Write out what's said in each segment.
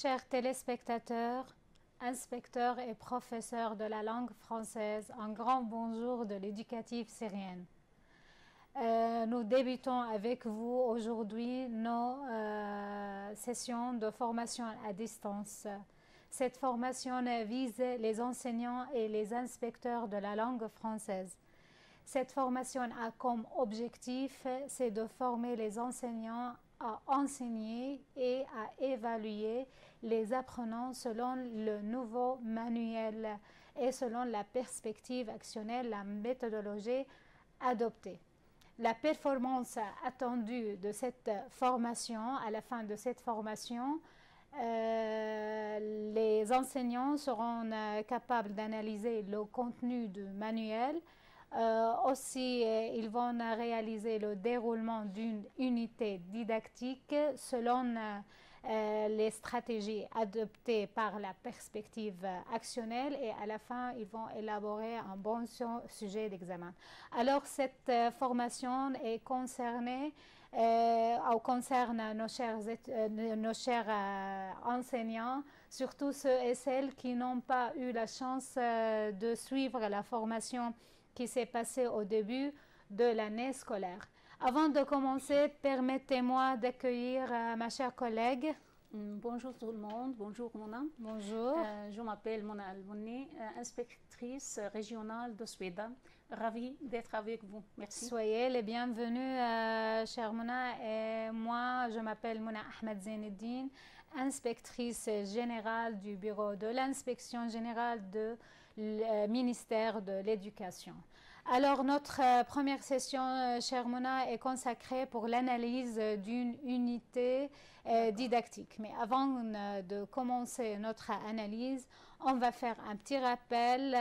Chers téléspectateurs, inspecteurs et professeurs de la langue française, un grand bonjour de l'éducative syrienne. Euh, nous débutons avec vous aujourd'hui nos euh, sessions de formation à distance. Cette formation vise les enseignants et les inspecteurs de la langue française. Cette formation a comme objectif, c'est de former les enseignants à enseigner et à évaluer les apprenants selon le nouveau manuel et selon la perspective actionnelle, la méthodologie adoptée. La performance attendue de cette formation, à la fin de cette formation, euh, les enseignants seront euh, capables d'analyser le contenu du manuel, euh, aussi, ils vont réaliser le déroulement d'une unité didactique selon euh, les stratégies adoptées par la perspective actionnelle et à la fin, ils vont élaborer un bon sujet d'examen. Alors, cette formation est concernée, concerne nos chers, enseignants, surtout ceux et celles qui n'ont pas eu la chance de suivre la formation qui s'est passé au début de l'année scolaire. Avant de commencer, permettez-moi d'accueillir euh, ma chère collègue. Mm, bonjour tout le monde, bonjour Mona. Bonjour. Euh, je m'appelle Mona Alboni, euh, inspectrice régionale de Suède. Ravie d'être avec vous. Merci. Soyez les bienvenus, chère Mona. Et moi, je m'appelle Mona Ahmed Zaineddin, inspectrice générale du bureau de l'inspection générale du ministère de l'Éducation. Alors, notre euh, première session, euh, chère Mona, est consacrée pour l'analyse d'une unité euh, didactique. Mais avant de commencer notre analyse, on va faire un petit rappel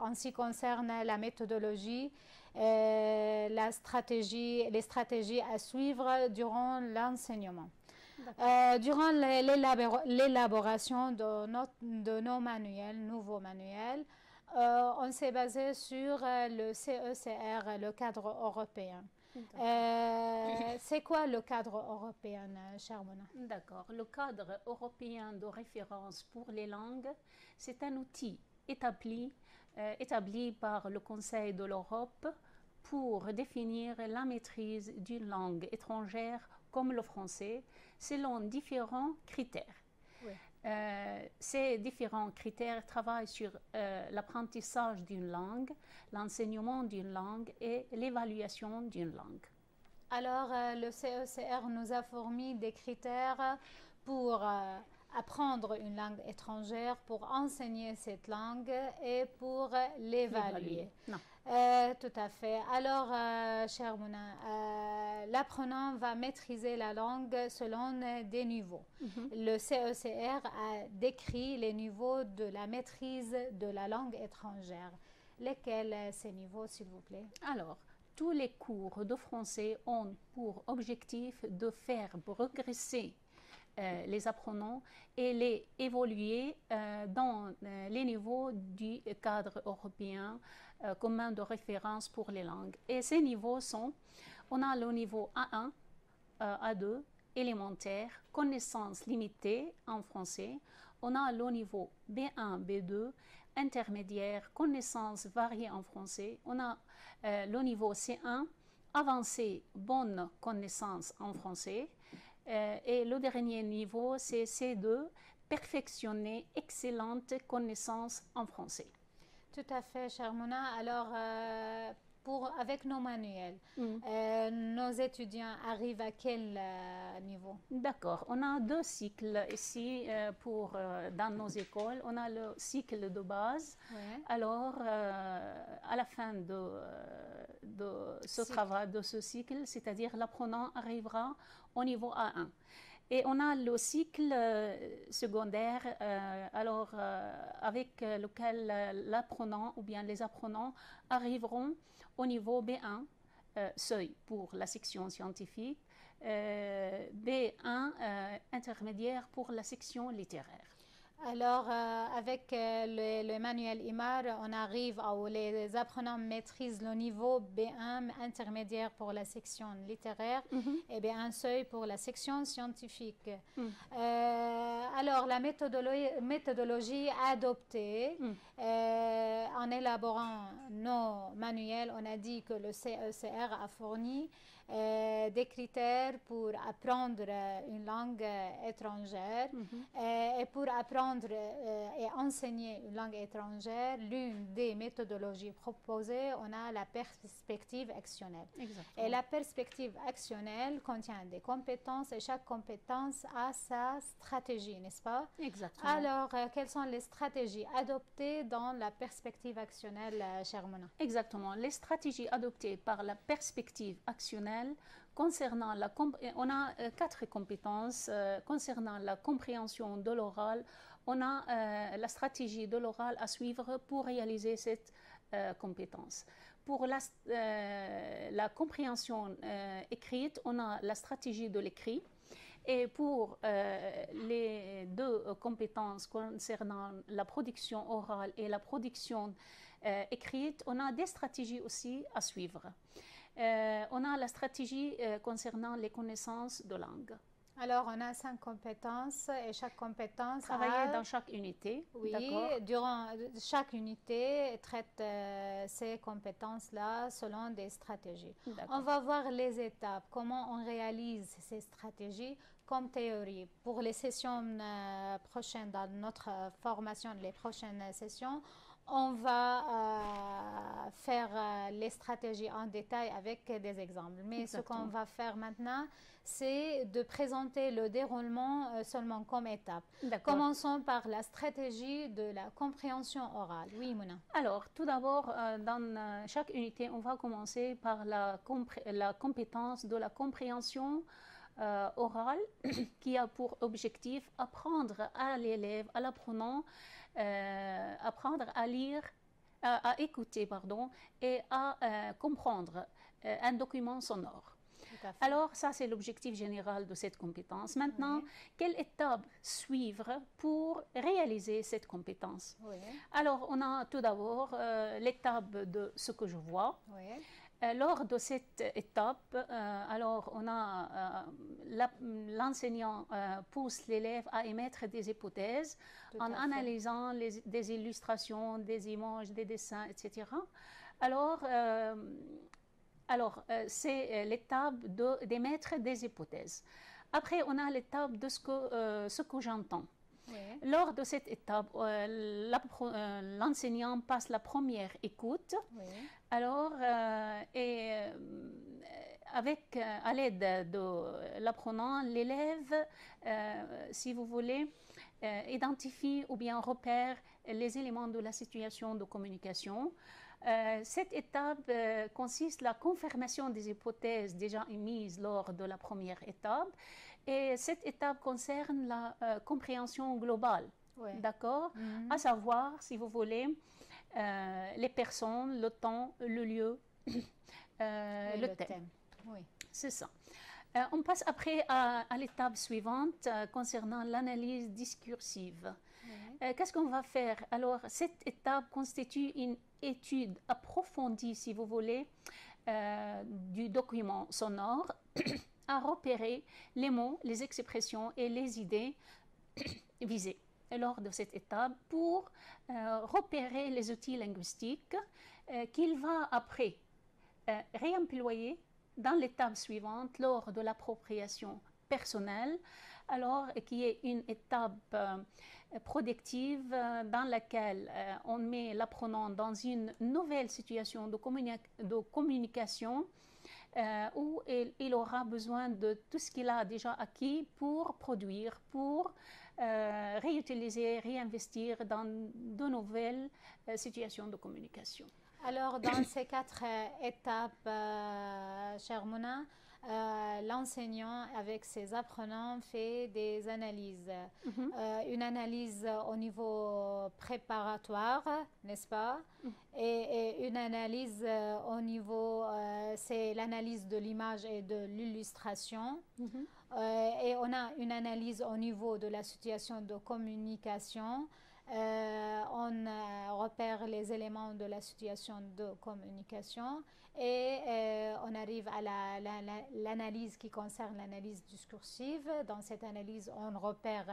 en ce qui concerne la méthodologie, la stratégie, les stratégies à suivre durant l'enseignement. durant l'élaboration de, de, nos manuels, nouveaux manuels, euh, on s'est basé sur euh, le CECR, le cadre européen. Euh, c'est quoi le cadre européen, cher Mona? D'accord. Le cadre européen de référence pour les langues, c'est un outil établi, établi par le Conseil de l'Europe pour définir la maîtrise d'une langue étrangère comme le français selon différents critères. Euh, ces différents critères travaillent sur euh, l'apprentissage d'une langue, l'enseignement d'une langue et l'évaluation d'une langue. Alors, euh, le CECR nous a fourni des critères pour apprendre une langue étrangère, pour enseigner cette langue et pour l'évaluer. Euh, tout à fait. Alors, euh, cher Mouna, euh, l'apprenant va maîtriser la langue selon des niveaux. Mhm. Le CECR a décrit les niveaux de la maîtrise de la langue étrangère. Lesquels ces niveaux, s'il vous plaît? Alors, tous les cours de français ont pour objectif de faire progresser euh, les apprenants et les évoluer euh, dans euh, les niveaux du cadre européen commun de référence pour les langues. Et ces niveaux sont, on a le niveau A1, A2, élémentaire, connaissances limitées en français. On a le niveau B1, B2, intermédiaire, connaissances variées en français. On a le niveau C1, avancé, bonne connaissance en français. Euh, et le dernier niveau, c'est C2, perfectionner excellente connaissance en français. Tout à fait, Charmona. Alors, euh, avec nos manuels, mm. euh, nos étudiants arrivent à quel euh, niveau? D'accord. On a deux cycles ici euh, pour, dans nos écoles. On a le cycle de base. Alors, à la fin de, de ce travail, de ce cycle, c'est-à-dire l'apprenant arrivera au niveau A1. Et on a le cycle secondaire, alors avec lequel l'apprenant ou bien les apprenants arriveront au niveau B1, euh, seuil pour la section scientifique, euh, B1 euh, intermédiaire pour la section littéraire. Alors, euh, avec euh, le, manuel IMAR, on arrive à où les apprenants maîtrisent le niveau B1 intermédiaire pour la section littéraire mhm. et B1 seuil pour la section scientifique. Mhm. Euh, alors, la méthodologie, méthodologie adoptée mhm. en élaborant nos manuels, on a dit que le CECR a fourni des critères pour apprendre euh, une langue euh, étrangère. Mhm. et pour apprendre et enseigner une langue étrangère, l'une des méthodologies proposées, on a la perspective actionnelle. Et la perspective actionnelle contient des compétences et chaque compétence a sa stratégie, n'est-ce pas? Exactement. Alors, quelles sont les stratégies adoptées dans la perspective actionnelle, chère Mona Exactement. Les stratégies adoptées par la perspective actionnelle concernant la on a euh, quatre compétences euh, concernant la compréhension de l'oral. On a euh, la stratégie de l'oral à suivre pour réaliser cette compétence. Pour la, la compréhension écrite, on a la stratégie de l'écrit. Et pour les deux compétences concernant la production orale et la production écrite, on a des stratégies aussi à suivre. Euh, on a la stratégie euh, concernant les connaissances de langue. Alors, on a cinq compétences et chaque compétence. Travailler dans chaque unité. Oui, durant chaque unité traite euh, ces compétences-là selon des stratégies. On va voir les étapes, comment on réalise ces stratégies comme théorie. Pour les sessions prochaines, dans notre formation, les prochaines sessions, on va euh, faire euh, les stratégies en détail avec des exemples. Mais ce qu'on va faire maintenant, c'est de présenter le déroulement euh, seulement comme étape. Commençons par la stratégie de la compréhension orale. Oui, Mouna. Alors, tout d'abord, dans chaque unité, on va commencer par la, la compétence de la compréhension orale qui a pour objectif apprendre à l'élève, à l'apprenant, euh, apprendre à lire, à, écouter, pardon, et à euh, comprendre euh, un document sonore. Alors, ça, c'est l'objectif général de cette compétence. Maintenant, quelle étape suivre pour réaliser cette compétence? Alors, on a tout d'abord l'étape de ce que je vois. Lors de cette étape, euh, alors on a euh, l'enseignant pousse l'élève à émettre des hypothèses en analysant des illustrations, des images, des dessins, etc. Alors, alors c'est l'étape d'émettre des hypothèses. Après, on a l'étape de ce que, ce que j'entends. Lors de cette étape, l'enseignant passe la première écoute. Alors, euh, et euh, avec, euh, à l'aide de l'apprenant, l'élève, si vous voulez, identifie ou bien repère les éléments de la situation de communication. Cette étape consiste la confirmation des hypothèses déjà émises lors de la première étape. Et cette étape concerne la compréhension globale. D'accord? Mm-hmm. À savoir, si vous voulez, euh, les personnes, le temps, le lieu, euh, le, thème. Oui. C'est ça. Euh, on passe après à, l'étape suivante concernant l'analyse discursive. Qu'est-ce qu'on va faire? Alors, cette étape constitue une étude approfondie, si vous voulez, du document sonore à repérer les mots, les expressions et les idées visées lors de cette étape pour euh, repérer les outils linguistiques euh, qu'il va après euh, réemployer dans l'étape suivante lors de l'appropriation personnelle, alors qui est une étape productive dans laquelle on met l'apprenant dans une nouvelle situation de, communication où il, aura besoin de tout ce qu'il a déjà acquis pour produire, pour euh, réutiliser, réinvestir dans de nouvelles euh, situations de communication. Alors, dans ces quatre euh, étapes, chère Mouna, euh, l'enseignant avec ses apprenants fait des analyses. Mhm. Euh, une analyse au niveau préparatoire, n'est-ce pas? Mhm. et, et une analyse euh, au niveau, c'est l'analyse de l'image et de l'illustration. Mhm. Et on a une analyse au niveau de la situation de communication. Euh, on euh, repère les éléments de la situation de communication et euh, on arrive à la- la- la- l'analyse qui concerne l'analyse discursive. Dans cette analyse, on repère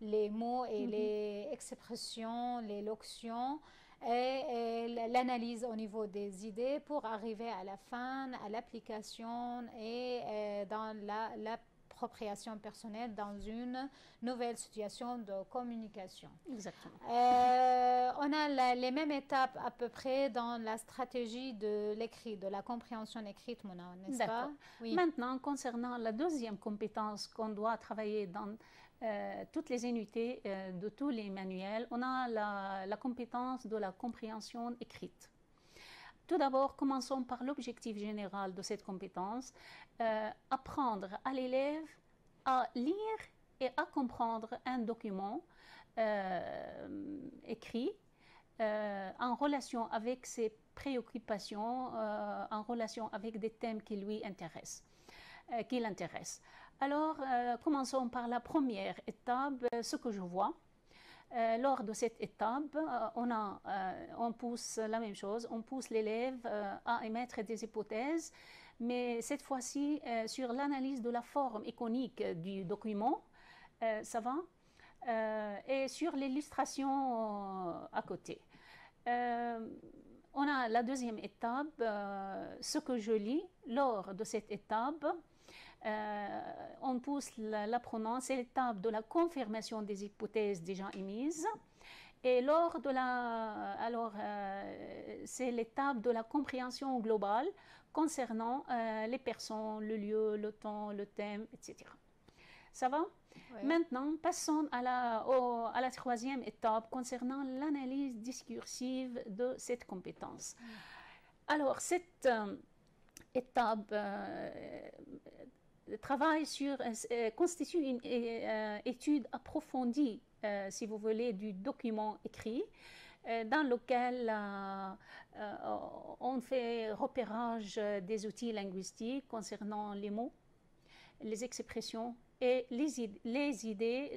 les mots et Mhm. les expressions, les locutions et, et l'analyse au niveau des idées pour arriver à la fin, à l'application et dans la- l'appropriation personnelle dans une nouvelle situation de communication. Exactement. Euh, on a la- les mêmes étapes à peu près dans la stratégie de l'écrit, de la compréhension écrite, Mona, n'est-ce pas? Oui. Maintenant, concernant la deuxième compétence qu'on doit travailler dans euh, toutes les unités euh, de tous les manuels, on a la, la compétence de la compréhension écrite. Tout d'abord, commençons par l'objectif général de cette compétence, euh, apprendre à l'élève à lire et à comprendre un document euh, écrit euh, en relation avec ses préoccupations, en relation avec des thèmes qui lui intéressent, qui l'intéressent. Alors, commençons par la première étape, ce que je vois. Euh, lors de cette étape, euh, on, euh, on pousse la même chose, on pousse l'élève à émettre des hypothèses, mais cette fois-ci sur l'analyse de la forme iconique du document, ça va, et sur l'illustration à côté. On a la deuxième étape, ce que je lis lors de cette étape. Euh, on pousse la- l'apprenant, c'est l'étape de la confirmation des hypothèses déjà émises. Et lors de la, alors, euh, c'est l'étape de la compréhension globale concernant euh, les personnes, le lieu, le temps, le thème, etc. Ça va? Ouais. Maintenant, passons à la, au- à la troisième étape concernant l'analyse discursive de cette compétence. Alors, cette euh, étape travaille sur, euh, euh, constitue une euh, étude approfondie, si vous voulez, du document écrit, dans lequel on fait repérage des outils linguistiques concernant les mots, les expressions et les, id- les idées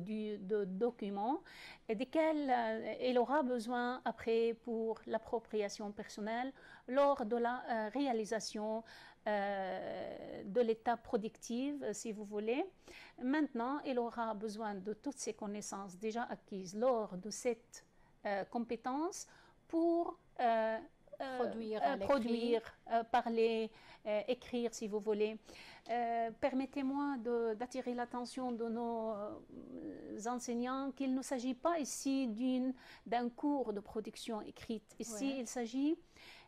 du de document et desquelles euh, il aura besoin après pour l'appropriation personnelle lors de la réalisation euh, de l'étape productive, euh, si vous voulez. Maintenant, il aura besoin de toutes ces connaissances déjà acquises lors de cette euh, compétence pour euh, Produire euh, euh, parler, euh, écrire, si vous voulez. Permettez-moi d'attirer l'attention de nos enseignants qu'il ne s'agit pas ici d'un cours de production écrite. Ici, Ouais. il s'agit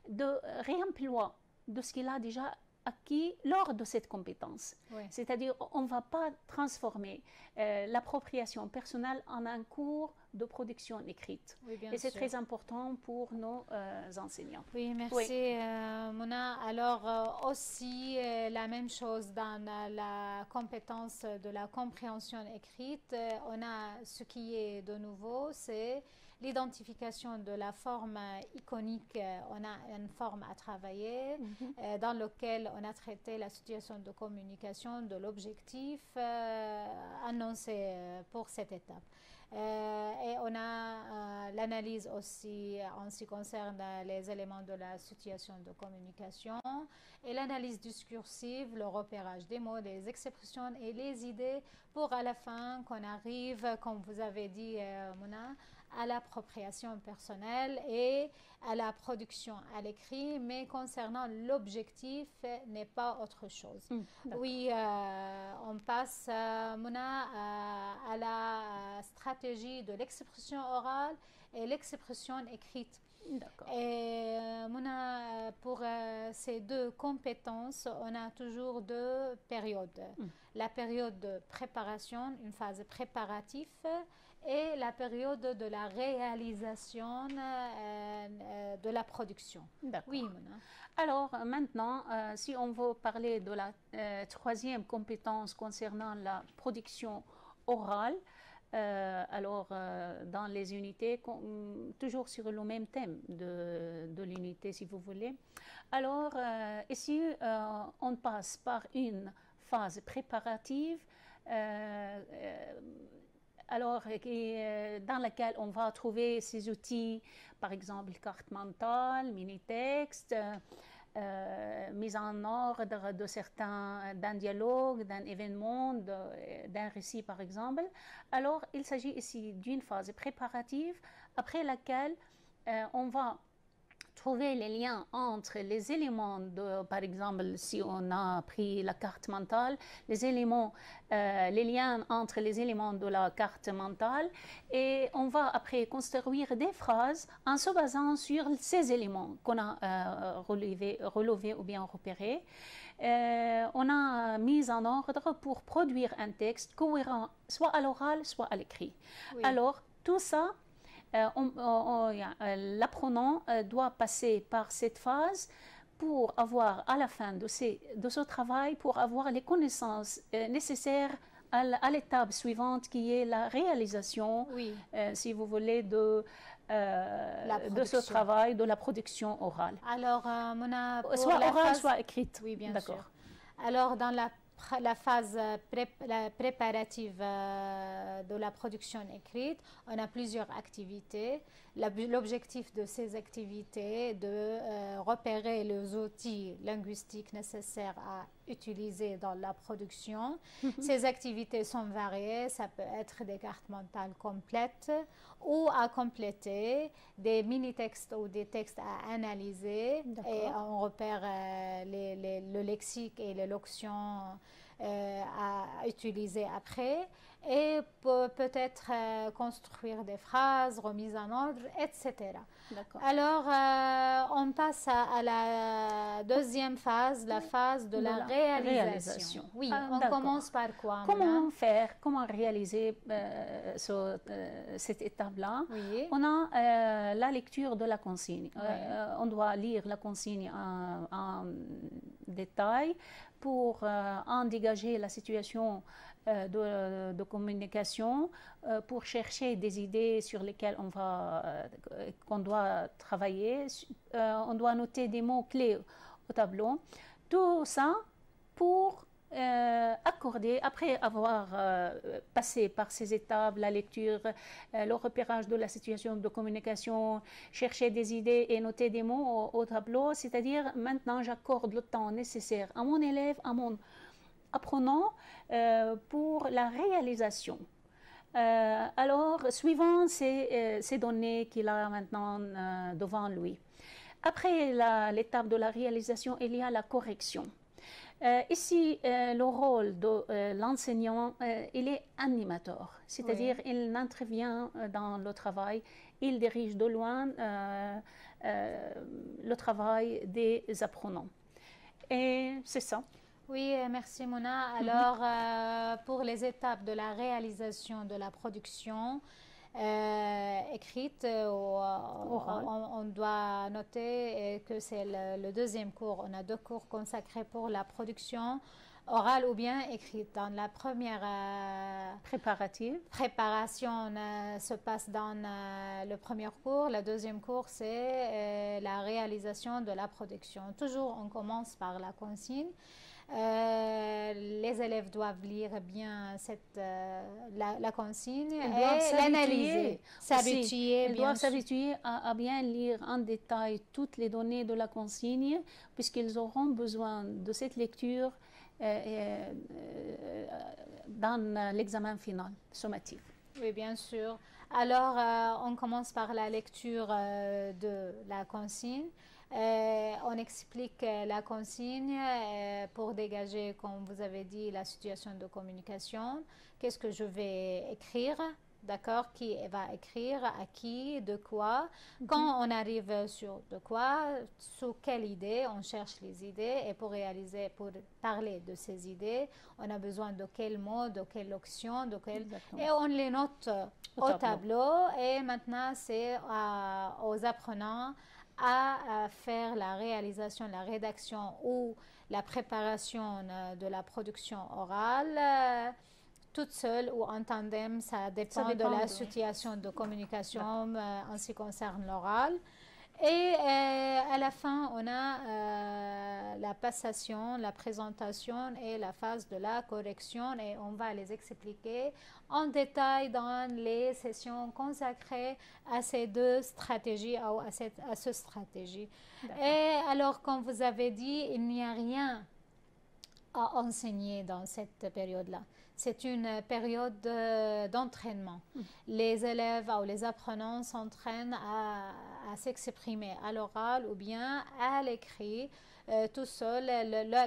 de réemploi de ce qu'il a déjà acquis lors de cette compétence. Ouais. C'est-à-dire, on ne va pas transformer euh, l'appropriation personnelle en un cours de production écrite. Oui, bien Et c'est très important pour nos euh, enseignants. Oui, merci Oui. euh, Mona. Alors aussi la même chose dans la, compétence de la compréhension écrite. On a ce qui est de nouveau, c'est l'identification de la forme iconique. Euh, On a une forme à travailler euh, dans lequel on a traité la situation de communication de l'objectif euh, annoncé pour cette étape. Euh, et on a l'analyse aussi en ce qui concerne les éléments de la situation de communication et l'analyse discursive, le repérage des mots, des expressions et les idées pour à la fin qu'on arrive, comme vous avez dit, Mona, à l'appropriation personnelle et à la production à l'écrit, mais concernant l'objectif n'est pas autre chose. Mm, d'accord. Oui, euh, on passe, euh, Mona, euh, à la euh, stratégie de l'expression orale et l'expression écrite. Et Mona, pour ces deux compétences, on a toujours deux périodes. Mm. La période de préparation, une phase préparative, et la période de la réalisation de la production. Oui, Mona. Alors maintenant, si on veut parler de la troisième compétence concernant la production orale, euh, alors, euh, dans les unités, toujours sur le même thème de, de l'unité, si vous voulez. Alors, euh, ici, on passe par une phase préparative, alors, dans laquelle on va trouver ces outils, par exemple, carte mentale, mini-texte, euh, mise en ordre de certains, d'un dialogue, d'un événement, d'un récit par exemple. Alors il s'agit ici d'une phase préparative après laquelle euh, on va trouver les liens entre les éléments de, par exemple, si on a pris la carte mentale, les éléments, euh, les liens entre les éléments de la carte mentale, et on va après construire des phrases en se basant sur ces éléments qu'on a euh, relevés, relevé ou bien repérés. Euh, on a mis en ordre pour produire un texte cohérent, soit à l'oral, soit à l'écrit. Alors, tout ça, l'apprenant euh, doit passer par cette phase pour avoir à la fin de, de ce travail, pour avoir les connaissances nécessaires à l'étape suivante qui est la réalisation, si vous voulez, de, de ce travail, de la production orale. Alors, Mona, soit orale, soit écrite. Oui, bien sûr. Alors, dans la la phase préparative euh, de la production écrite, on a plusieurs activités. L'objectif de ces activités est de euh, repérer les outils linguistiques nécessaires à utiliser dans la production. Mhm. Ces activités sont variées, ça peut être des cartes mentales complètes ou à compléter, des mini-textes ou des textes à analyser et on repère euh, le lexique et les locutions euh, à utiliser après et peut-être euh, construire des phrases, remise en ordre, etc. Alors, on passe à, la deuxième phase, la phase de, la, réalisation. Oui, ah, on commence par quoi Comment faire, comment réaliser cette étape-là? On a la lecture de la consigne. on doit lire la consigne en détail pour euh, en dégager la situation euh, de, communication, euh, pour chercher des idées sur lesquelles on va, qu'on doit travailler. on doit noter des mots clés au tableau. Tout ça pour accorder, après avoir passé par ces étapes, la lecture, le repérage de la situation de communication, chercher des idées et noter des mots au, tableau, c'est-à-dire maintenant j'accorde le temps nécessaire à mon élève, à mon apprenant pour la réalisation. alors, suivant ces, ces données qu'il a maintenant devant lui. Après l'étape de la réalisation, il y a la correction. Euh, ici, euh, le rôle de euh, l'enseignant, il est animateur, c'est-à-dire il n'intervient dans le travail, il dirige de loin le travail des apprenants. Et c'est ça. Oui, merci Mona. Alors, pour les étapes de la réalisation de la production, euh, écrite. Euh, on, doit noter que c'est le, deuxième cours. On a deux cours consacrés pour la production orale ou bien écrite. Dans la première euh, préparative, préparation se passe dans le premier cours. Le deuxième cours, c'est la réalisation de la production. Toujours, on commence par la consigne. Euh, les élèves doivent lire bien cette, euh, la, consigne et l'analyser, s'habituer. Ils doivent s'habituer à, bien lire en détail toutes les données de la consigne, puisqu'ils auront besoin de cette lecture euh, dans l'examen final sommatif. Oui, bien sûr. Alors, on commence par la lecture de la consigne. Euh, on explique euh, la consigne euh, pour dégager, comme vous avez dit, la situation de communication. Qu'est-ce que je vais écrire d'accord? Qui va écrire à qui, de quoi? Quand on arrive sur de quoi, sous quelle idée, on cherche les idées et pour réaliser, pour parler de ces idées, on a besoin de quel mot, de quelle option, de quel... Et on les note au, tableau. Et maintenant, c'est aux apprenants à, faire la réalisation, la rédaction ou la préparation euh, de la production orale euh, toute seule ou en tandem, ça dépend, de la situation de communication euh, en ce qui concerne l'oral. Et à la fin, on a la passation, la présentation et la phase de la correction et on va les expliquer en détail dans les sessions consacrées à ces deux stratégies, à, cette, à ce stratégie. Et alors, comme vous avez dit, il n'y a rien à enseigner dans cette période-là. C'est une période d'entraînement. Hmm. Les élèves ou les apprenants s'entraînent à, s'exprimer à l'oral ou bien à l'écrit. Euh, tout seul.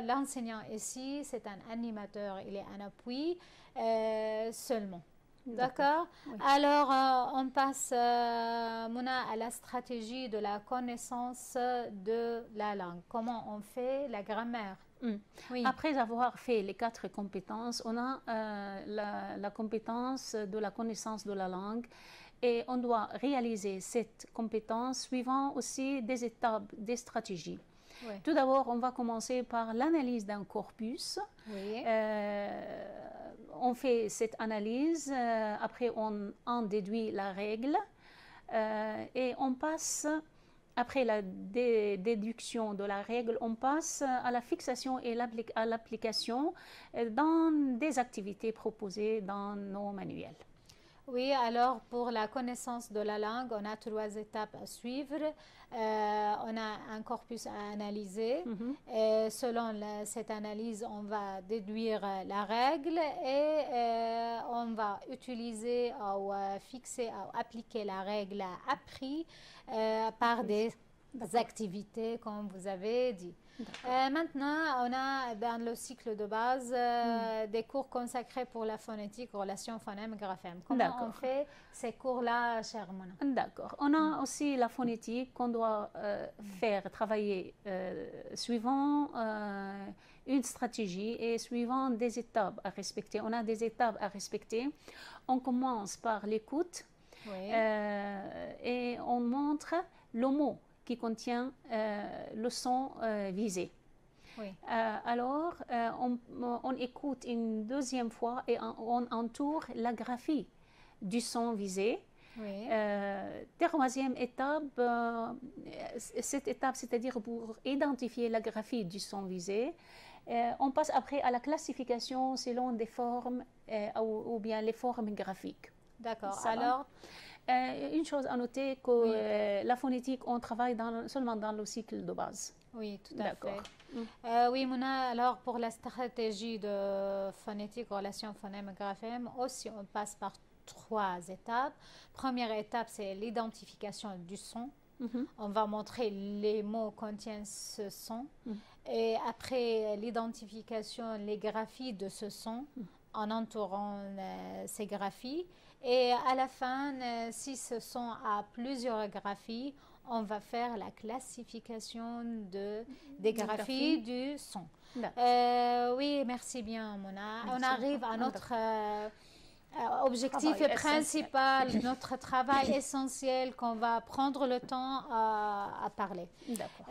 L'enseignant ici, c'est un animateur, il est un appui. Euh, seulement. D'accord Alors, euh, on passe, euh, Mona, à la stratégie de la connaissance de la langue. Comment on fait la grammaire? Hmm. Après avoir fait les quatre compétences, on a la, la, compétence de la connaissance de la langue et on doit réaliser cette compétence suivant aussi des étapes, des stratégies. Tout d'abord, on va commencer par l'analyse d'un corpus. Oui on fait cette analyse, euh, après on en déduit la règle euh, et on passe, après la déduction de la règle, on passe à la fixation et à l'application euh, dans des activités proposées dans nos manuels. Oui, alors pour la connaissance de la langue, on a trois étapes à suivre. Euh, on a un corpus à analyser. Mhm. et selon cette analyse, on va déduire la règle et euh, on va utiliser ou euh, fixer ou appliquer la règle apprise par des activités, comme vous avez dit. Euh, maintenant, on a dans le cycle de base euh, hmm. des cours consacrés pour la phonétique, relation phonème-graphème. Comment on fait ces cours-là, chère Mona? D'accord. On a aussi la phonétique qu'on doit euh, hmm. faire travailler suivant une stratégie et suivant des étapes à respecter. On a des étapes à respecter. On commence par l'écoute et on montre le mot qui contient euh, le son euh, visé. Euh, alors, on, écoute une deuxième fois et on, entoure la graphie du son visé. Oui. troisième étape, cette étape, c'est-à-dire pour identifier la graphie du son visé, on passe après à la classification selon des formes ou, bien les formes graphiques. D'accord. Alors, euh, une chose à noter que euh, la phonétique, on travaille dans, seulement dans le cycle de base. Oui, tout à fait. Euh, oui, Mouna, alors pour la stratégie de phonétique, relation phonème-graphème, aussi on passe par trois étapes. Première étape, c'est l'identification du son. Mm-hmm. On va montrer les mots contiennent ce son. Mm. Et après l'identification, les graphies de ce son, mm. en entourant ces graphies. Et à la fin, euh, si ce sont à plusieurs graphies, on va faire la classification de, des graphies du son. Euh, oui, merci bien, Mona. on arrive à notre euh, objectif principal, notre travail essentiel qu'on va prendre le temps à, à parler.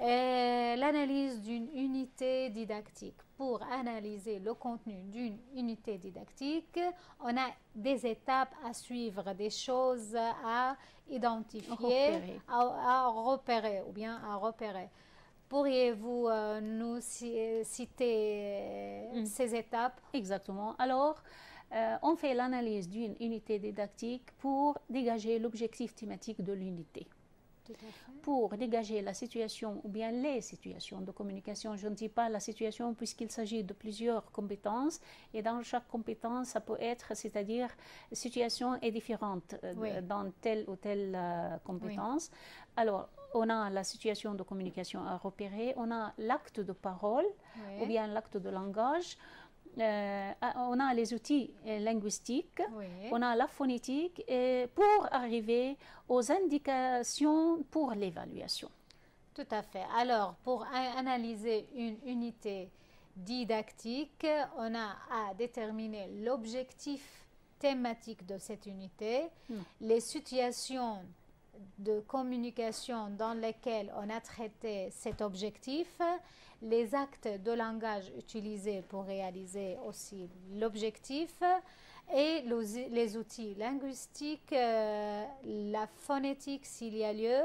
L'analyse d'une unité didactique pour analyser le contenu d'une unité didactique, on a des étapes à suivre, des choses à identifier, À, repérer ou bien à repérer. Pourriez-vous euh, nous citer mm. ces étapes? Exactement. Alors, euh, on fait l'analyse d'une unité didactique pour dégager l'objectif thématique de l'unité pour dégager la situation ou bien les situations de communication. Je ne dis pas la situation puisqu'il s'agit de plusieurs compétences et dans chaque compétence, ça peut être, c'est-à-dire, la situation est différente euh, dans telle ou telle euh, compétence. Alors, on a la situation de communication à repérer, on a l'acte de parole ou bien l'acte de langage on a les outils linguistiques, Oui. on a la phonétique et pour arriver aux indications pour l'évaluation. Tout à fait. Alors, pour analyser une unité didactique, on a à déterminer l'objectif thématique de cette unité, Mm. les situations de communication dans lesquelles on a traité cet objectif, les actes de langage utilisés pour réaliser aussi l'objectif et les, outils linguistiques, euh, la phonétique s'il y a lieu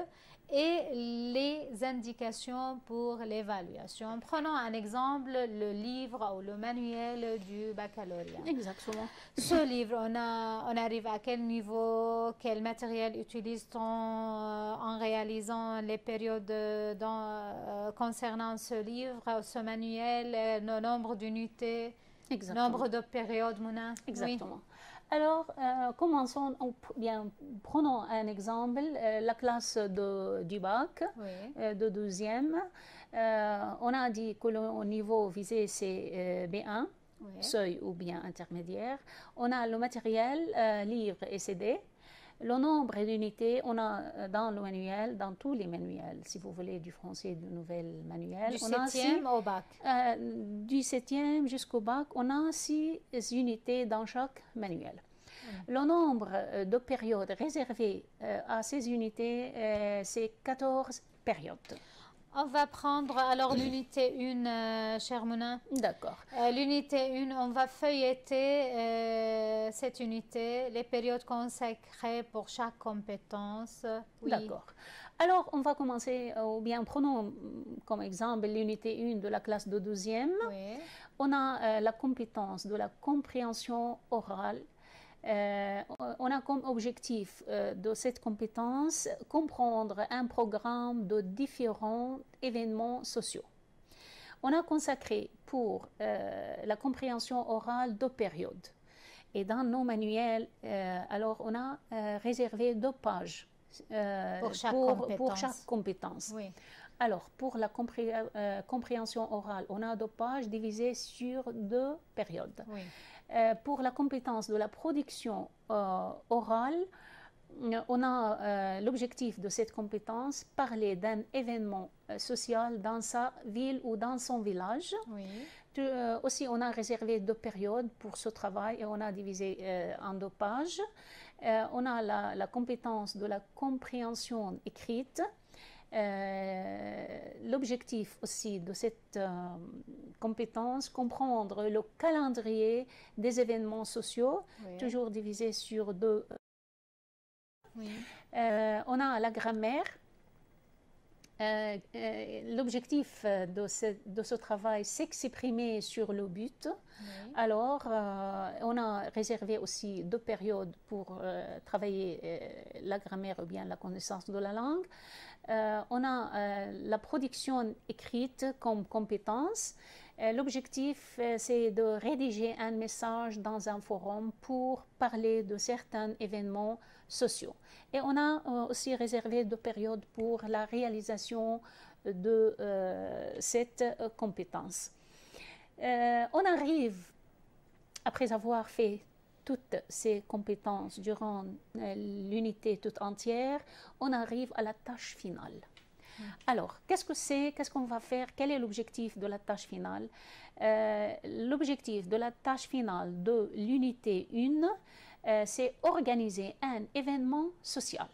et les indications pour l'évaluation. Prenons un exemple, le livre ou le manuel du baccalauréat. Exactement. Ce livre, on, a, on arrive à quel niveau, quel matériel utilise-t-on euh, en réalisant les périodes euh, dans, euh, concernant ce livre, ce manuel, le nombre d'unités, Exactement. nombre de périodes, Mouna? Oui. Alors, euh, commençons, p- bien, prenons un exemple, euh, la classe de, du bac, Oui. euh, de 12e. Euh, on a dit que le au niveau visé, c'est euh, B1, oui. seuil ou bien intermédiaire. On a le matériel, livre et CD. Le nombre d'unités, on a euh, dans le manuel, dans tous les manuels, si vous voulez, du français, du nouvel manuel. Du on a six- septième au bac. euh, du 7e jusqu'au bac, on a six unités dans chaque manuel. Le nombre euh, de périodes réservées euh, à ces unités, c'est 14 périodes. On va prendre alors l'unité 1, euh, cher Mouna. D'accord. Euh, l'unité 1, on va feuilleter euh, cette unité, les périodes consacrées pour chaque compétence. Oui. D'accord. Alors, on va commencer, ou bien prenons mm, comme exemple l'unité 1 de la classe de 12e. Oui. On a la compétence de la compréhension orale. Euh, on a comme objectif euh, de cette compétence comprendre un programme de différents événements sociaux. On a consacré pour euh, la compréhension orale deux périodes. Et dans nos manuels, alors on a réservé deux pages Pour chaque pour compétence. chaque compétence. Oui. Alors, pour la compré- compréhension orale, on a deux pages divisées sur deux périodes. Oui. Euh, pour la compétence de la production euh, orale, euh, on a l'objectif de cette compétence parler d'un événement social dans sa ville ou dans son village. Oui. Tu- euh, aussi, on a réservé deux périodes pour ce travail et on a divisé euh, en deux pages. Euh, on a la, la compétence de la compréhension écrite. Euh, L'objectif aussi de cette euh, compétence, comprendre le calendrier des événements sociaux, Oui. toujours divisé sur deux. Oui. Euh, on a la grammaire. Euh, euh, L'objectif euh, de ce, de ce travail, c'est s'exprimer sur le but. Oui. Alors, euh, on a réservé aussi deux périodes pour travailler la grammaire ou bien la connaissance de la langue. On a la production écrite comme compétence. Euh, L'objectif, euh, c'est de rédiger un message dans un forum pour parler de certains événements sociaux. Et on a euh, aussi réservé deux périodes pour la réalisation de cette compétence. On arrive, après avoir fait toutes ces compétences durant l'unité toute entière, on arrive à la tâche finale. Alors, qu'est-ce que c'est Qu'est-ce qu'on va faire Quel est l'objectif de la tâche finale? Euh, L'objectif de la tâche finale de l'unité 1, euh, c'est organiser un événement social.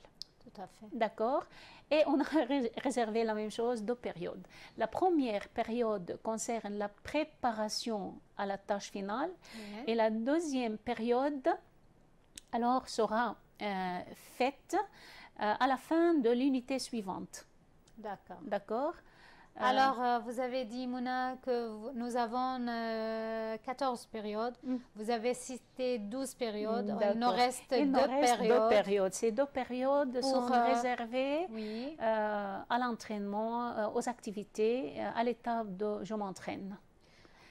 Tout à fait. D'accord? Et on a ré- réservé la même chose, deux périodes. La première période concerne la préparation à la tâche finale et la deuxième période, alors, sera euh, faite euh, à la fin de l'unité suivante. D'accord. D'accord Euh, Alors, euh, vous avez dit, Mouna, que vous- nous avons euh, 14 périodes. Mm. Vous avez cité 12 périodes. Il nous reste il deux reste périodes. deux périodes. Ces deux périodes Pour, sont euh, réservées Oui, à l'entraînement, aux activités, à l'étape de je m'entraîne.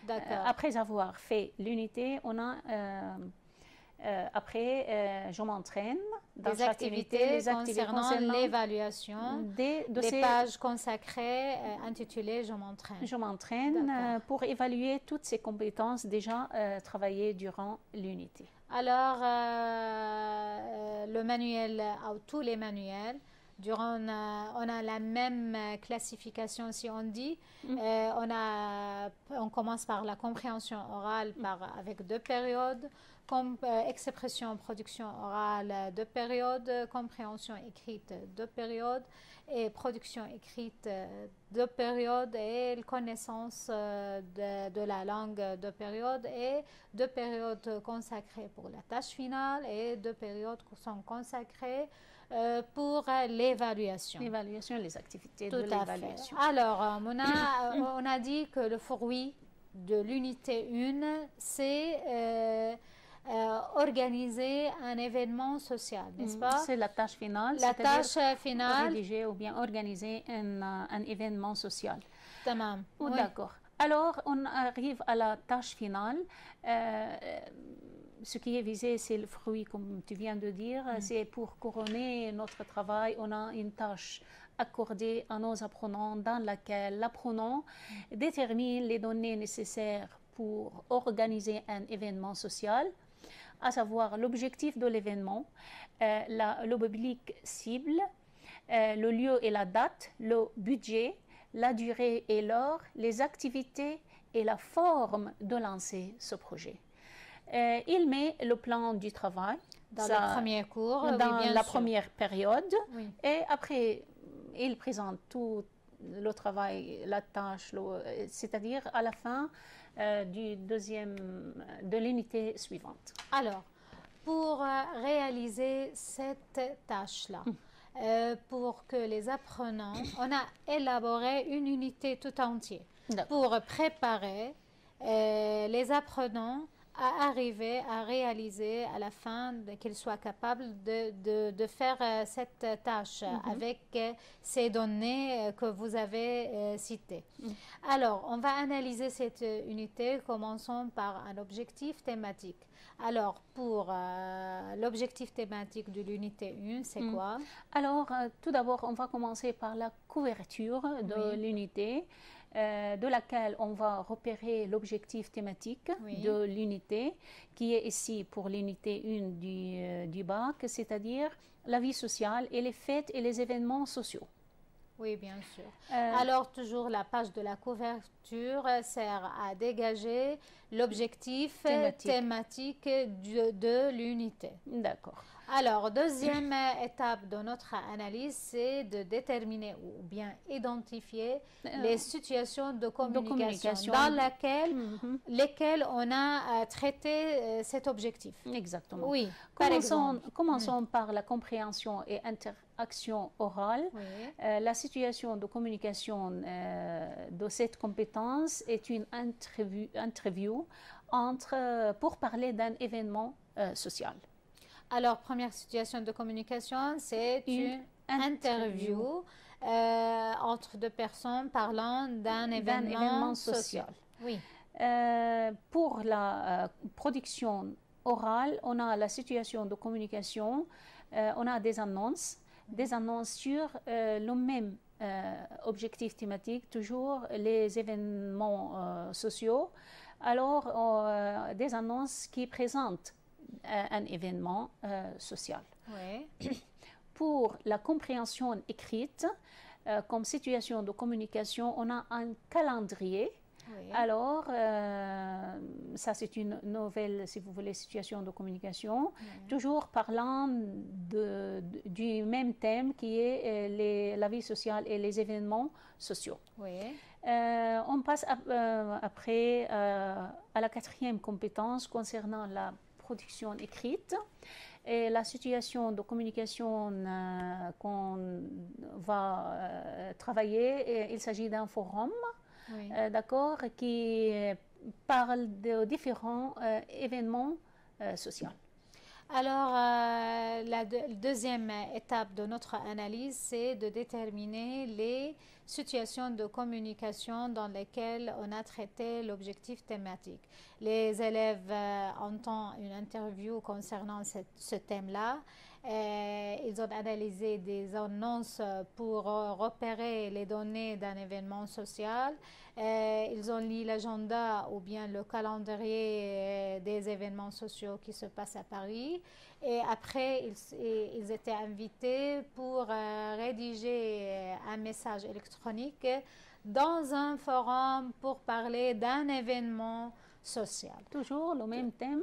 D'accord. après avoir fait l'unité, on a après je m'entraîne. Des activités, concernant, l'évaluation des, pages consacrées euh, intitulées Je m'entraîne. Je m'entraîne euh, pour évaluer toutes ces compétences déjà euh, travaillées durant l'unité. Alors, le manuel, tous les manuels, durant, on a la même classification si on dit. Mm. on, a, on commence par la compréhension orale par, avec deux périodes comme euh, expression, production orale, deux périodes, compréhension écrite, deux périodes, et production écrite, deux périodes, et connaissance euh, de, la langue, deux périodes, et deux périodes consacrées pour la tâche finale, et deux périodes qui sont consacrées euh, pour l'évaluation. L'évaluation, les activités de l'évaluation. Alors, on a, on a dit que le fruit de l'unité 1, c'est euh, organiser un événement social, n'est-ce mm, pas? C'est la tâche finale. La tâche finale. Rédiger ou bien organiser un, euh, un événement social. Tamam. Oh, d'accord. Alors, on arrive à la tâche finale. Euh, ce qui est visé, c'est le fruit, comme tu viens de dire. Mm. C'est pour couronner notre travail, on a une tâche accordée à nos apprenants dans laquelle l'apprenant détermine les données nécessaires pour organiser un événement social à savoir l'objectif de l'événement, euh, le public cible, euh, le lieu et la date, le budget, la durée et l'heure, les activités et la forme de lancer ce projet. Euh, il met le plan du travail dans le premier cours, dans la première période, et après il présente tout le travail, la tâche, c'est-à-dire à la fin, euh, du deuxième, de l'unité suivante. Alors, pour euh, réaliser cette tâche-là, euh, pour que les apprenants, on a élaboré une unité tout entière pour préparer les apprenants à arriver à réaliser à la fin qu'ils soient capables de, de, faire euh, cette tâche mhm. avec euh, ces données euh, que vous avez citées. Mhm. Alors, on va analyser cette unité. Commençons par un objectif thématique. Alors, pour l'objectif thématique de l'unité 1, c'est mhm. quoi? Alors, tout d'abord, on va commencer par la couverture de l'unité. Euh, de laquelle on va repérer l'objectif thématique de l'unité, qui est ici pour l'unité 1 du, euh, du bac, c'est-à-dire la vie sociale et les fêtes et les événements sociaux. Oui, bien sûr. Euh, Alors, toujours la page de la couverture sert à dégager l'objectif thématique, de l'unité. D'accord. Alors, deuxième étape de notre analyse, c'est de déterminer ou bien identifier euh, les situations de communication, dans laquelle, mhm. lesquelles on a euh, traité cet objectif. Exactement. Oui. Commençons, par, commençons par la compréhension et interaction orale. la situation de communication de cette compétence est une interview, interview entre, pour parler d'un événement social. Alors, première situation de communication, c'est une, interview, euh, entre deux personnes parlant d'un événement, social. Oui. Euh, pour la euh, production orale, on a la situation de communication, on a des annonces, des annonces sur le même objectif thématique, toujours les événements sociaux. Alors, des annonces qui présentent un événement euh, social. Pour la compréhension écrite, euh, comme situation de communication, on a un calendrier. Alors, euh, ça c'est une nouvelle, si vous voulez, situation de communication, toujours parlant de, du même thème qui est les, la vie sociale et les événements sociaux. on passe après à la quatrième compétence concernant la production écrite. Et la situation de communication euh, qu'on va euh, travailler, il s'agit d'un forum, euh, d'accord, qui parle de différents événements sociaux. Alors, la deuxième étape de notre analyse, c'est de déterminer les situations de communication dans lesquelles on a traité l'objectif thématique. Les élèves euh, entendent une interview concernant ce thème-là ils ont analysé des annonces pour repérer les données d'un événement social. ils ont lu l'agenda ou bien le calendrier des événements sociaux qui se passent à Paris. Et après, ils, étaient invités pour rédiger un message électronique dans un forum pour parler d'un événement social. Toujours le même thème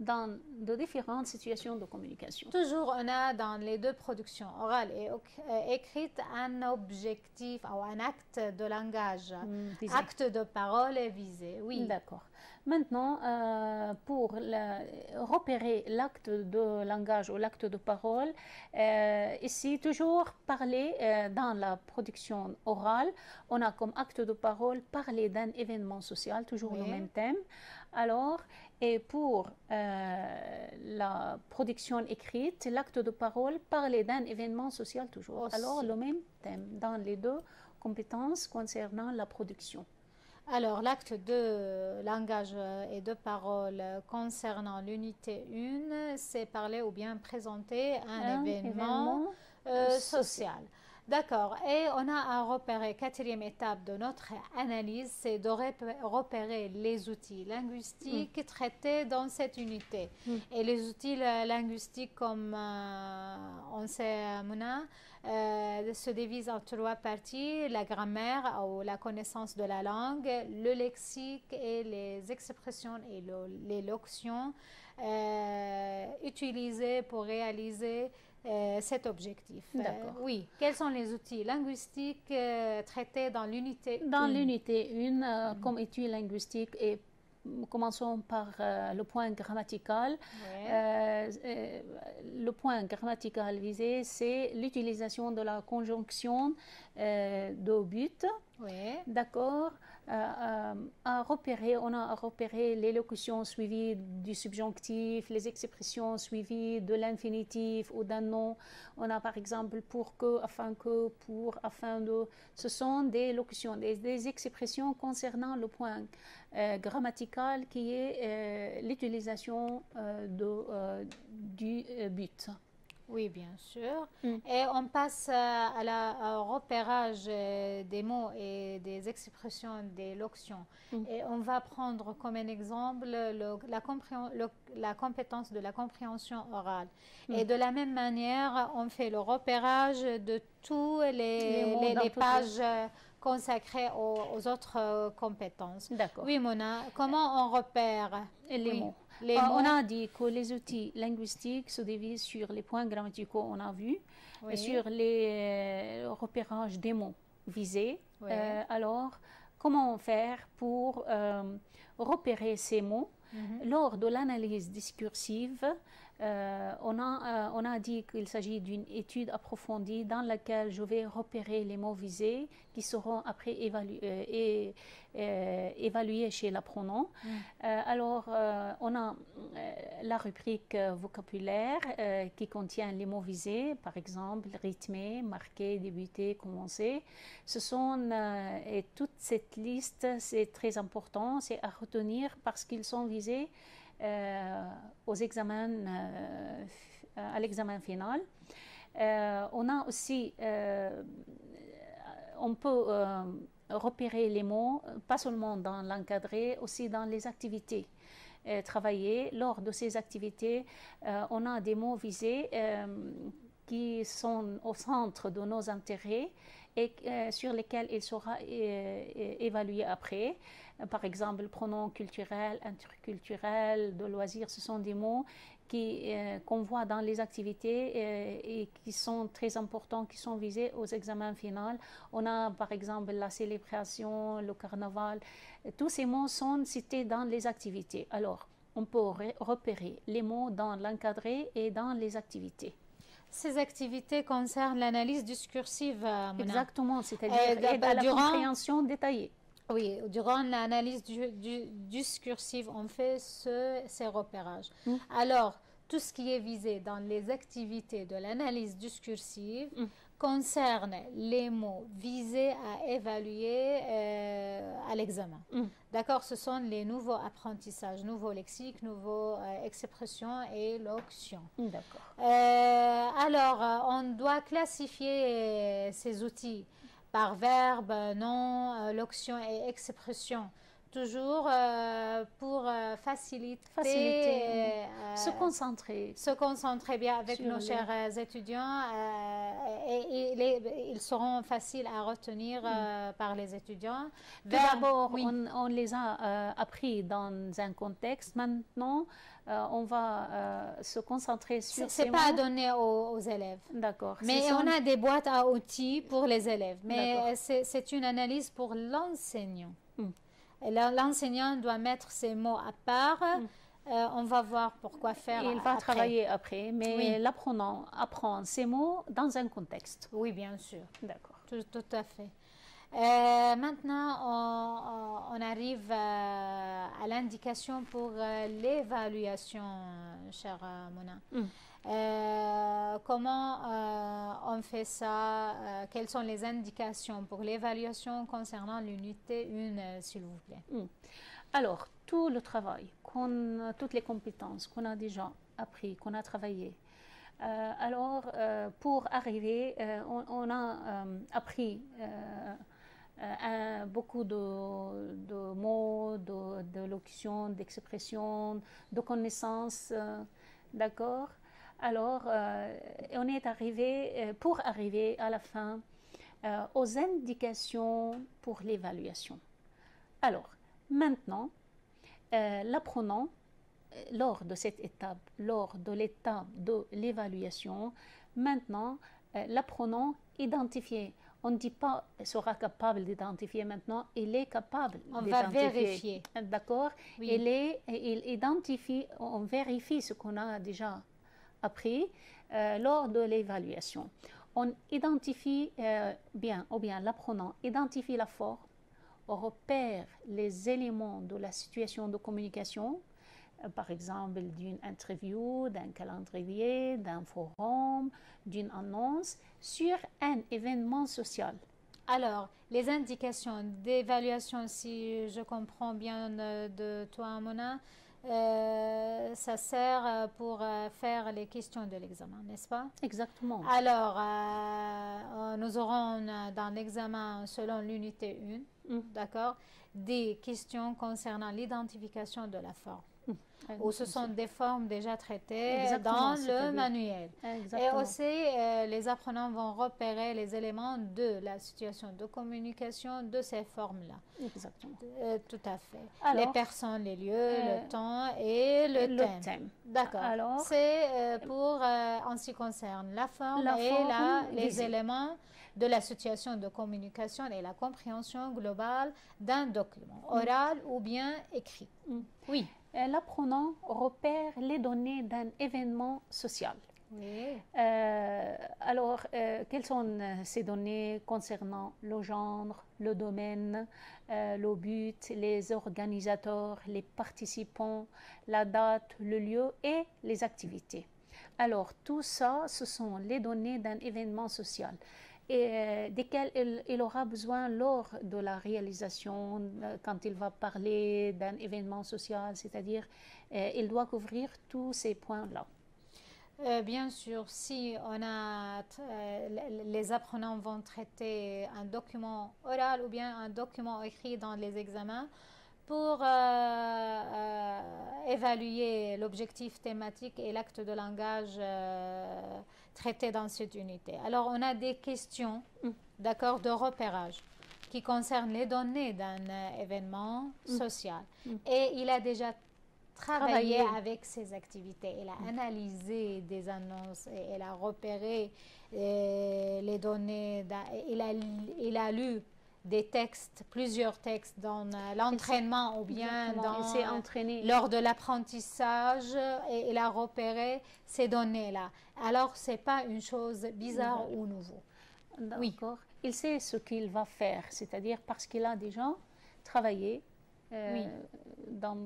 dans de différentes situations de communication. Toujours, on a dans les deux productions, orales et euh, écrites, un objectif ou un acte de langage, mm, acte de parole visé. Oui. D'accord. Maintenant, euh, pour repérer l'acte de langage ou l'acte de parole, euh, ici, toujours parler euh, dans la production orale, on a comme acte de parole parler d'un événement social, toujours le même thème. Alors, et pour la production écrite, l'acte de parole, parler d'un événement social toujours. Alors, le même thème dans les deux compétences concernant la production. Alors, l'acte de langage et de parole concernant l'unité 1, c'est parler ou bien présenter un, événement, euh, social. D'accord. Et on a à repérer, quatrième étape de notre analyse, c'est de repérer les outils linguistiques mm. traités dans cette unité. Mm. Et les outils linguistiques, comme euh, on sait, Mouna, euh, se divisent en trois parties, la grammaire ou la connaissance de la langue, le lexique et les expressions et les locutions euh, utilisées pour réaliser euh, cet objectif. D'accord. oui. Quels sont les outils linguistiques traités dans l'unité Dans l'unité 1, comme études linguistiques et commençons par euh, le point grammatical. Euh, euh, le point grammatical visé, c'est l'utilisation de la conjonction de but. D'accord à repérer, on a à repérer l'élocution suivie du subjonctif, les expressions suivies de l'infinitif ou d'un nom. On a par exemple pour que, afin que, pour, afin de. Ce sont des locutions, des, expressions concernant le point euh, grammatical qui est euh, l'utilisation euh, du but. Oui, bien sûr. Mm. Et on passe à la repérage euh, des mots et des expressions, des locutions. Mm. Et on va prendre comme un exemple la, la, compétence de la compréhension orale. Mm. Et de la même manière, on fait le repérage de tous les, les, pages consacrées aux, autres euh, compétences. D'accord. Oui, Mona, comment on repère les mots ah, on a dit que les outils linguistiques se divisent sur les points grammaticaux, on a vu, et sur les euh, repérages des mots visés. Euh, alors, comment faire pour euh, repérer ces mots mhm. Lors de l'analyse discursive, euh, on, a, euh, on, a, dit qu'il s'agit d'une étude approfondie dans laquelle je vais repérer les mots visés qui seront après évalués, euh, évalués chez l'apprenant. Mm. alors, on a la rubrique vocabulaire qui contient les mots visés, par exemple rythmé, marqué, débuté, commencé. Ce sont, et toute cette liste, c'est très important, c'est à retenir parce qu'ils sont visés aux examens, euh, à l'examen final. Euh, on a aussi, on peut repérer les mots, pas seulement dans l'encadré, aussi dans les activités. travailler. Lors de ces activités, on a des mots visés qui sont au centre de nos intérêts et sur lesquels il sera évalué après. Par exemple, le pronom culturel, interculturel, de loisirs, ce sont des mots euh, qu'on voit dans les activités euh, et qui sont très importants, qui sont visés aux examens finaux. On a par exemple la célébration, le carnaval. Tous ces mots sont cités dans les activités. Alors, on peut repérer les mots dans l'encadré et dans les activités. Ces activités concernent l'analyse discursive. Euh, Exactement, c'est-à-dire la compréhension détaillée. Oui, durant l'analyse du, discursive, on fait ce, ces repérages. Mm. Alors, tout ce qui est visé dans les activités de l'analyse discursive mm. concerne les mots visés à évaluer euh, à l'examen. Mm. D'accord Ce sont les nouveaux apprentissages, nouveaux lexiques, nouveaux euh, expressions et locutions. D'accord. Euh, alors, on doit classifier ces outils par verbe, nom, locution et expression toujours euh, pour euh, faciliter, euh, se concentrer. Se concentrer bien avec nos chers étudiants et, ils seront faciles à retenir mm. par les étudiants. D'abord, on, les a appris dans un contexte. Maintenant, on va se concentrer sur C'est pas donné aux, aux élèves. D'accord. Mais on a des boîtes à outils pour les élèves. Mais c'est une analyse pour l'enseignant. Mm. L'enseignant doit mettre ses mots à part. Mm. Euh, on va voir pourquoi faire. Il va travailler après, mais l'apprenant apprend ces mots dans un contexte. Oui, bien sûr. D'accord. Tout, à fait. Euh, maintenant, on, arrive euh, à, l'indication pour l'évaluation, chère Mona. Mm. Euh, comment euh, on fait ça euh, Quelles sont les indications pour l'évaluation concernant l'unité 1, s'il vous plaît? Hmm. Alors, tout le travail, toutes les compétences qu'on a déjà appris, qu'on a travaillé. alors, pour arriver, on, a appris beaucoup de, mots, de locutions, d'expressions, de connaissances, d'accord? Alors, euh, on est arrivé, euh, pour arriver à la fin, euh, aux indications pour l'évaluation. Alors, maintenant, l'apprenant, lors de cette étape, lors de l'étape de l'évaluation, maintenant, l'apprenant identifié. On ne dit pas sera capable d'identifier maintenant, il est capable On va vérifier. D'accord? Il, est, il identifie, on vérifie ce qu'on a déjà appris euh, lors de l'évaluation. On identifie euh, bien, ou bien l'apprenant identifie la forme, repère les éléments de la situation de communication, euh, par exemple d'une interview, d'un calendrier, d'un forum, d'une annonce, sur un événement social. Alors, les indications d'évaluation, si je comprends bien de toi, Mona, euh, ça sert euh, pour euh, faire les questions de l'examen, n'est-ce pas? Exactement. Alors, nous aurons dans l'examen, selon l'unité 1, mm. d'accord, des questions concernant l'identification de la forme où ce sont des formes déjà traitées dans le manuel. Et aussi, euh, les apprenants vont repérer les éléments de la situation de communication de ces formes-là. Exactement. Euh, tout à fait. les personnes, les lieux, le euh, temps et le, thème. D'accord. Alors, c'est pour, en ce qui concerne la forme et les éléments de la situation de communication et la compréhension globale d'un document, mm. oral ou bien écrit. Mm. Oui. Euh, l'apprenant repère les données d'un événement social. Euh, alors, euh, quelles sont ces données concernant le genre, le domaine, le but, les organisateurs, les participants, la date, le lieu et les activités? Alors, tout ça, ce sont les données d'un événement social et euh, desquels il, aura besoin lors de la réalisation, euh, quand il va parler d'un événement social, c'est-à-dire euh, il doit couvrir tous ces points-là. bien sûr, si on a, les apprenants vont traiter un document oral ou bien un document écrit dans les examens, pour évaluer l'objectif thématique et l'acte de langage traité dans cette unité. Alors, on a des questions, mm. d'accord, de repérage qui concernent les données d'un euh, événement mm. social. Mm. Et il a déjà travaillé avec ces activités. Il a analysé des annonces et il a repéré euh, les données. Il a, il a lu des textes, plusieurs textes dans euh, l'entraînement ou bien dans, lors de l'apprentissage et il a repéré ces données-là. Alors, ce n'est pas une chose bizarre ou nouveau. D'accord. Il sait ce qu'il va faire, c'est-à-dire parce qu'il a déjà travaillé euh, dans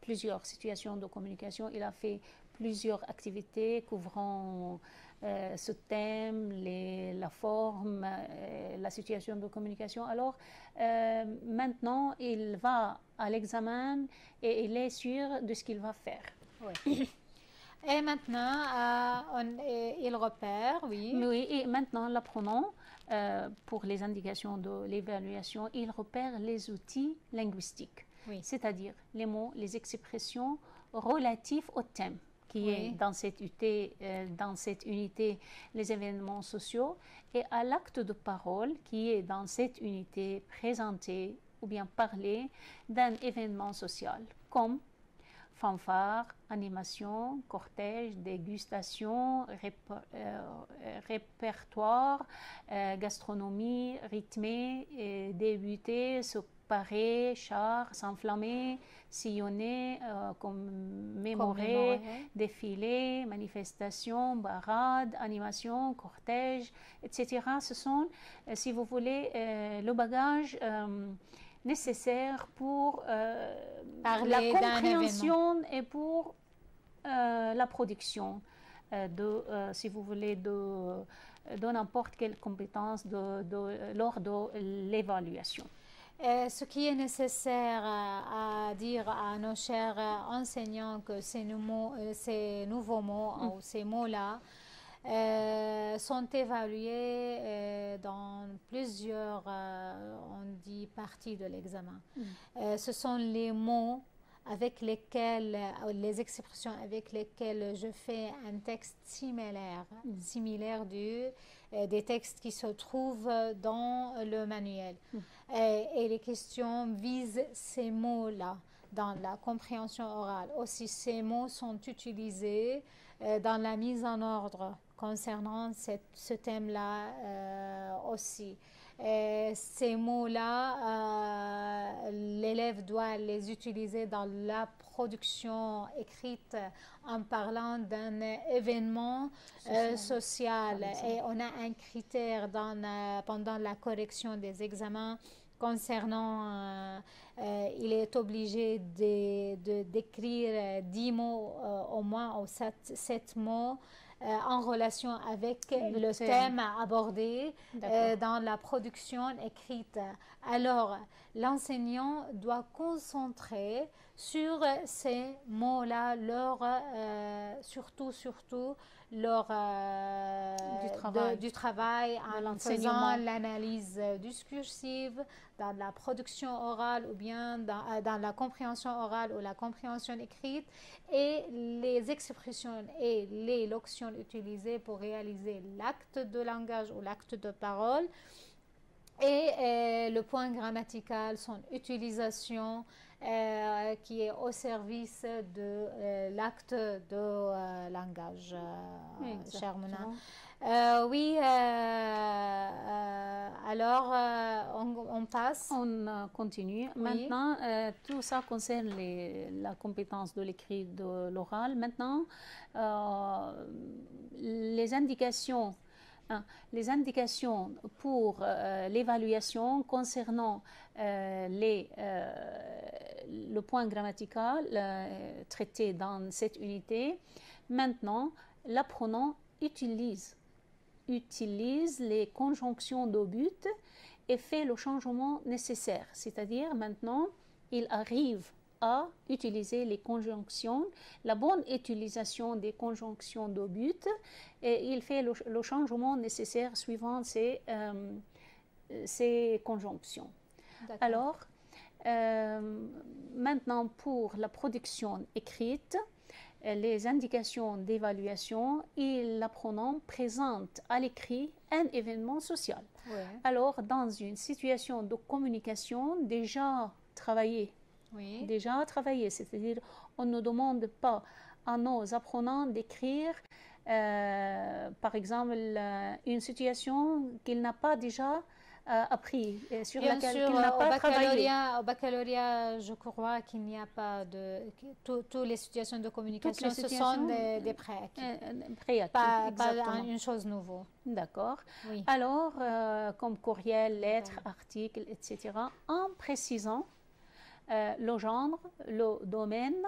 plusieurs situations de communication. Il a fait plusieurs activités couvrant euh, ce thème, les, la forme, euh, la situation de communication. Alors euh, maintenant, il va à l'examen et il est sûr de ce qu'il va faire. Et maintenant, il repère, oui. Oui, et maintenant, l'apprenant, pour les indications de l'évaluation, il repère les outils linguistiques, c'est-à-dire les mots, les expressions relatifs au thème qui est dans cette, unité, euh, dans cette unité les événements sociaux, et à l'acte de parole qui est dans cette unité présenté ou bien parler d'un événement social, comme fanfare, animation, cortège, dégustation, euh, répertoire, euh, gastronomie, rythmé, débuter, se parer, char, s'enflammer, sillonner, euh, commémorer, défiler, manifestation, barade, animation, cortège, etc. Ce sont, euh, si vous voulez, euh, le bagage nécessaire pour la compréhension et pour la production de, si vous voulez, de, de n'importe quelle compétence de, lors de l'évaluation. Euh, ce qui est nécessaire à, dire à nos chers enseignants que ces, nouveaux, euh, ces nouveaux mots mm. ou ces mots-là euh, sont évalués dans plusieurs, on dit, parties de l'examen. Mm. ce sont les mots avec lesquels, les expressions avec lesquelles je fais un texte similaire, mm. similaire du, des textes qui se trouvent dans le manuel. Et, les questions visent ces mots-là dans la compréhension orale. Aussi, ces mots sont utilisés euh, dans la mise en ordre concernant ce thème-là euh, aussi. Ces mots-là, euh, l'élève doit les utiliser dans la production écrite en parlant d'un événement social. Et on a un critère dans, pendant la correction des examens concernant, euh, euh, il est obligé de, d'écrire 10 mots euh, au moins, ou 7, mots en relation avec le, thème. abordé dans la production écrite. Alors, l'enseignant doit concentrer sur ces mots-là, leur, surtout, surtout, du travail, du travail en faisant l'analyse discursive, dans la production orale ou bien dans, euh, dans, la compréhension orale ou la compréhension écrite et les expressions et les locutions utilisées pour réaliser l'acte de langage ou l'acte de parole. Et euh, le point grammatical, son utilisation euh, qui est au service de l'acte de langage, cher Mona. Euh, oui, euh, euh, alors on, passe. On continue. Maintenant, tout ça concerne la compétence de l'écrit, de l'oral. Maintenant, les indications hein, les indications pour l'évaluation concernant les, le point grammatical traité dans cette unité. Maintenant, l'apprenant utilise utilise les conjonctions de but et fait le changement nécessaire. C'est-à-dire maintenant, il arrive à utiliser les conjonctions, la bonne utilisation des conjonctions de but et il fait le, changement nécessaire suivant ces, euh, ces conjonctions. Alors, euh, maintenant pour la production écrite, les indications d'évaluation et l'apprenant présente à l'écrit un événement social. Alors, dans une situation de communication déjà travaillée, déjà travaillée, c'est-à-dire on ne demande pas à nos apprenants d'écrire, euh, par exemple, une situation qu'il n'a pas déjà euh, appris et sur Bien laquelle sûr, n'a pas au travaillé. Au baccalauréat, je crois qu'il n'y a pas de... Toutes les situations de communication, ce sont des, des préacquis. Euh, pas, pas, une chose nouvelle. D'accord. Alors, euh, comme courriel, lettre, article, etc., en précisant le genre, le domaine,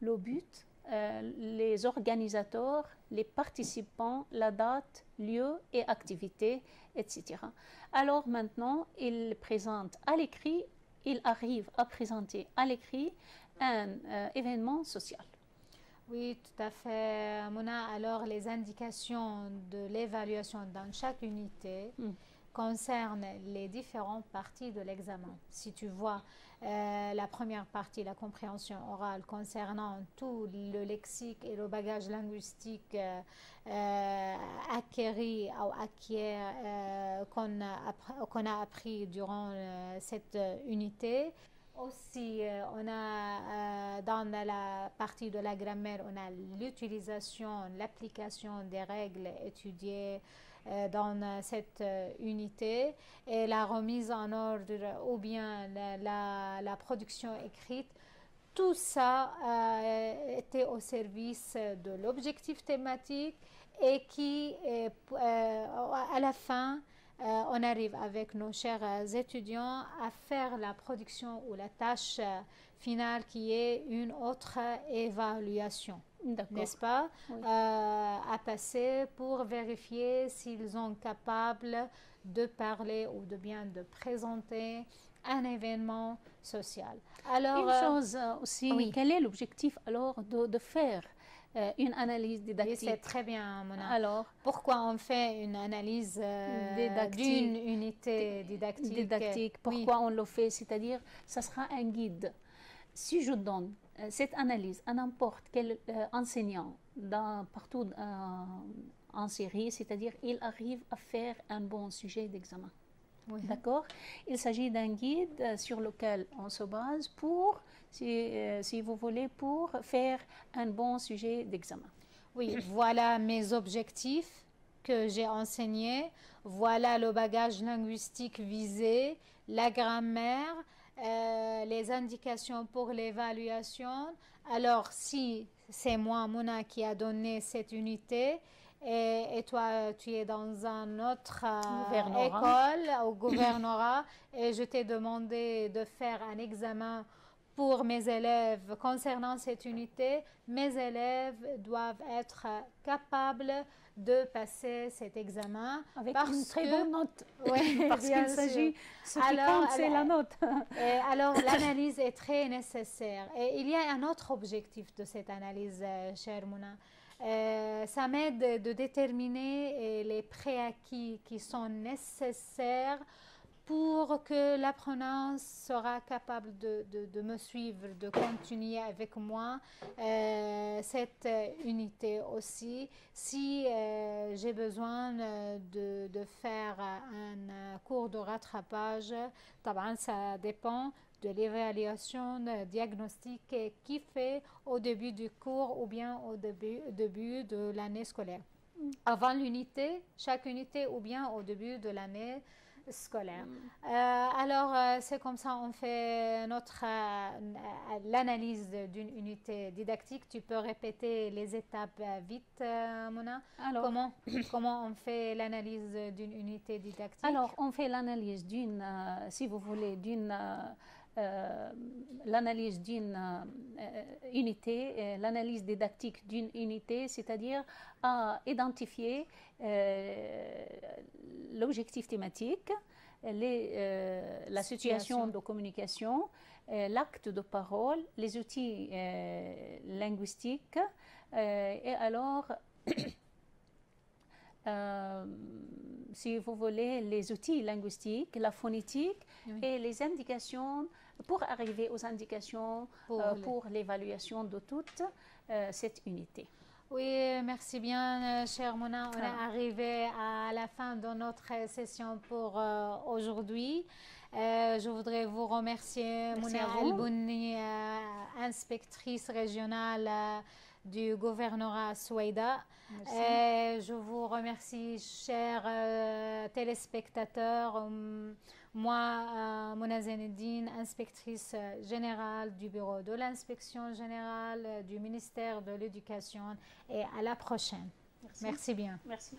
le but, les organisateurs, les participants, la date, lieu et activité, etc. Alors maintenant, il présente à l'écrit, il arrive à présenter à l'écrit un événement social. Oui, tout à fait, Mona. Alors, les indications de l'évaluation dans chaque unité mm. concernent les différentes parties de l'examen. Si tu vois euh, la première partie, la compréhension orale, concernant tout le lexique et le bagage linguistique euh, euh ou acquiert qu'on a, a, appris durant cette unité, aussi, euh, on a euh, dans la partie de la grammaire, on a l'utilisation, l'application des règles étudiées euh, dans cette unité et la remise en ordre ou bien la, production écrite. Tout ça était au service de l'objectif thématique et qui, à la fin, euh, on arrive avec nos chers euh, étudiants à faire la production ou la tâche euh, finale qui est une autre évaluation, n'est-ce pas, à passer pour vérifier s'ils sont capables de parler ou de bien de présenter un événement social. Alors, une chose aussi, quel est l'objectif alors de faire euh, une analyse didactique. c'est très bien, Mona. Alors, pourquoi on fait une analyse euh, d'une unité didactique? Didactique. Pourquoi on le fait? C'est-à-dire, ça sera un guide. Si je donne euh, cette analyse à n'importe quel enseignant dans, partout en série, c'est-à-dire, il arrive à faire un bon sujet d'examen. D'accord Il s'agit d'un guide sur lequel on se base pour euh, si, vous voulez, pour faire un bon sujet d'examen. Oui, voilà mes objectifs que j'ai enseignés. Voilà le bagage linguistique visé, la grammaire, euh, les indications pour l'évaluation. Alors, si c'est moi, Mona, qui a donné cette unité, et, toi, tu es dans un autre euh, école au gouvernorat, et je t'ai demandé de faire un examen pour mes élèves concernant cette unité, mes élèves doivent être capables de passer cet examen avec une très bonne note. Oui, parce qu'il s'agit, ce qui compte, c'est la note. alors, l'analyse est très nécessaire. Et il y a un autre objectif de cette analyse, euh, chère Mouna. Euh, ça m'aide de déterminer euh, les préacquis qui sont nécessaires pour que l'apprenant sera capable de, me suivre, de continuer avec moi euh, cette unité aussi. Si j'ai besoin de, faire un cours de rattrapage, ça dépend de l'évaluation diagnostique qui fait au début du cours ou bien au début, début de l'année scolaire. Mm. Avant l'unité, chaque unité ou bien au début de l'année scolaire. Mm. Euh, alors, euh, c'est comme ça on fait notre euh, l'analyse d'une unité didactique. Tu peux répéter les étapes vite, Mona alors, comment, comment on fait l'analyse d'une unité didactique? Alors, on fait l'analyse d'une, si vous voulez, d'une l'analyse d'une unité, l'analyse didactique d'une unité, c'est-à-dire à identifier l'objectif thématique, les, euh, la situation de communication, euh, l'acte de parole, les outils euh, linguistiques et alors, si vous voulez, les outils linguistiques, la phonétique et les indications pour arriver aux indications pour l'évaluation de toute cette unité. Oui, merci bien, euh, cher Mona. On est ah. arrivé à la fin de notre session pour euh, aujourd'hui. Euh, je voudrais vous remercier, Mona Albouni, inspectrice régionale du gouvernorat Souaïda. je vous remercie, chers téléspectateurs. Um, moi, euh, Mona Zeneddine, inspectrice euh, générale du bureau de l'inspection générale euh, du ministère de l'Éducation et à la prochaine. Merci, Merci bien. Merci.